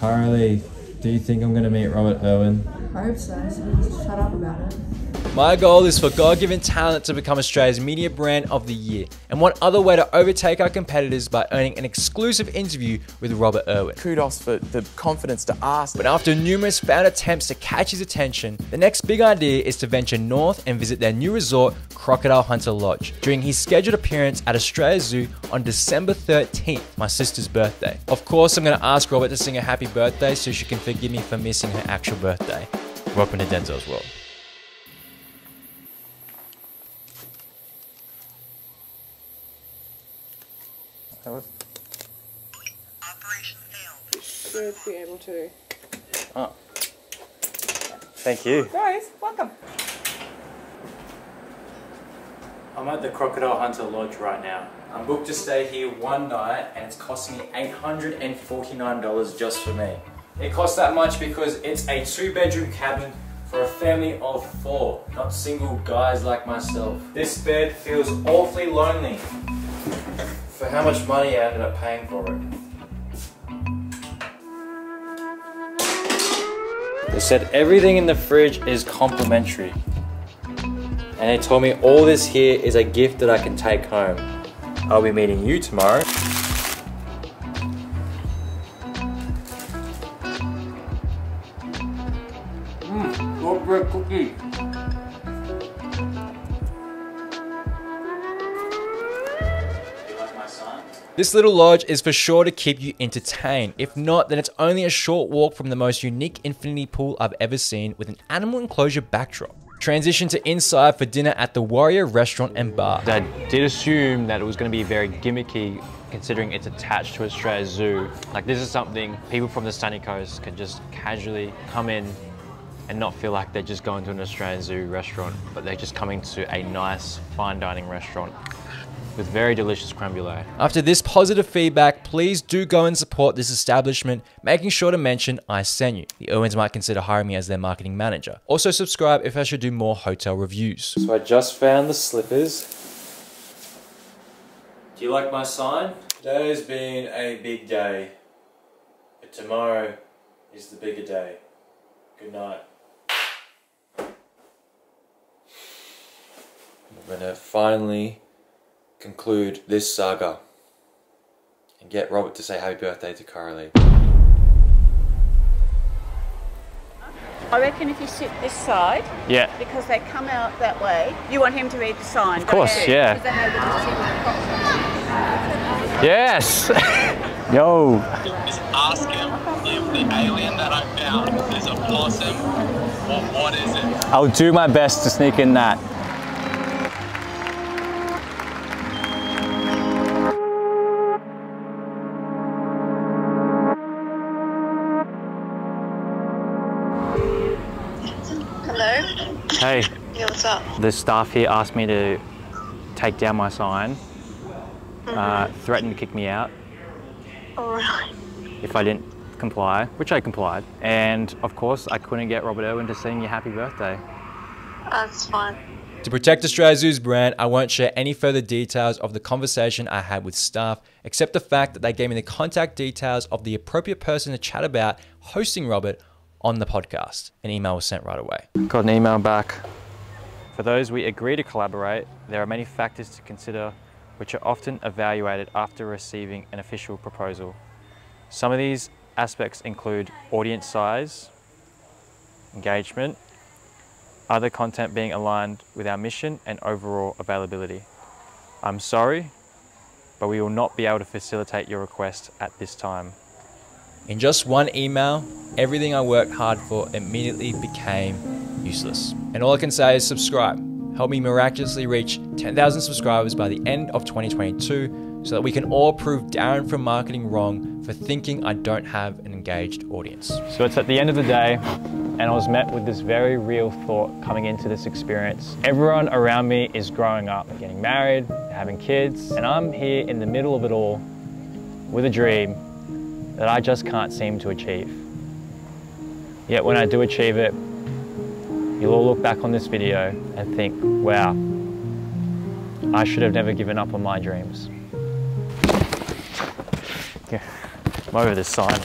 Carly, do you think I'm gonna meet Robert Irwin? I hope so, so just shut up about it. My goal is for God given talent to become Australia's media brand of the year. And what other way to overtake our competitors by earning an exclusive interview with Robert Irwin? Kudos for the confidence to ask. But after numerous failed attempts to catch his attention, the next big idea is to venture north and visit their new resort, Crocodile Hunter Lodge, during his scheduled appearance at Australia Zoo on December 13th, my sister's birthday. Of course, I'm going to ask Robert to sing a happy birthday so she can forgive me for missing her actual birthday. Welcome to Denzel's World. Operation failed. Should be able to. Oh. Thank you. Guys, welcome. I'm at the Crocodile Hunter Lodge right now. I'm booked to stay here one night and it's costing me $849 just for me. It costs that much because it's a two bedroom cabin for a family of four, not single guys like myself. This bed feels awfully lonely for how much money I ended up paying for it. They said everything in the fridge is complimentary. And they told me all this here is a gift that I can take home. I'll be meeting you tomorrow. Mmm, shortbread cookie. This little lodge is for sure to keep you entertained. If not, then it's only a short walk from the most unique infinity pool I've ever seen with an animal enclosure backdrop. Transition to inside for dinner at the Warrior Restaurant and Bar. I did assume that it was going to be very gimmicky considering it's attached to Australia Zoo. Like this is something people from the sunny coast can just casually come in and not feel like they're just going to an Australian Zoo restaurant, but they're just coming to a nice fine dining restaurant with very delicious creme brulee. After this positive feedback, please do go and support this establishment, making sure to mention I sent you. The Irwins might consider hiring me as their marketing manager. Also subscribe if I should do more hotel reviews. So I just found the slippers. Do you like my sign? Today has been a big day, but tomorrow is the bigger day. Good night. We're gonna finally conclude this saga and get Robert to say happy birthday to Carly. I reckon if you sit this side, Yeah, because they come out that way, you want him to read the sign. of course, yeah. Because they know Yes! Yo! Just ask him if the alien that I found is a blossom or what is it? I'll do my best to sneak in that. Hello? Hey, Yeah, what's up? the staff here asked me to take down my sign, uh, threatened to kick me out All right. if I didn't comply, which I complied. And of course, I couldn't get Robert Irwin to sing you happy birthday. That's fine. To protect Australia Zoo's brand, I won't share any further details of the conversation I had with staff, except the fact that they gave me the contact details of the appropriate person to chat about hosting Robert on the podcast. An email was sent right away. Got an email back. For those we agree to collaborate, there are many factors to consider which are often evaluated after receiving an official proposal. Some of these aspects include audience size, engagement, other content being aligned with our mission and overall availability. I'm sorry, but we will not be able to facilitate your request at this time. In just one email, everything I worked hard for immediately became useless. And all I can say is subscribe. Help me miraculously reach 10,000 subscribers by the end of 2022 so that we can all prove Darren from marketing wrong for thinking I don't have an engaged audience. So it's at the end of the day, and I was met with this very real thought coming into this experience. Everyone around me is growing up, getting married, having kids, and I'm here in the middle of it all with a dream that I just can't seem to achieve. Yet when I do achieve it, you'll all look back on this video and think, wow, I should have never given up on my dreams. Yeah, I'm over this sign.